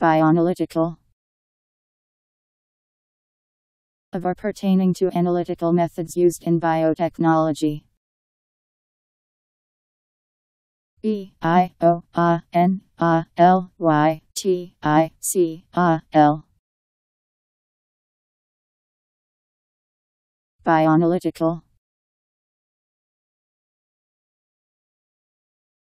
Bioanalytical of or pertaining to analytical methods used in biotechnology. B I O A N A L Y T I C A L Bioanalytical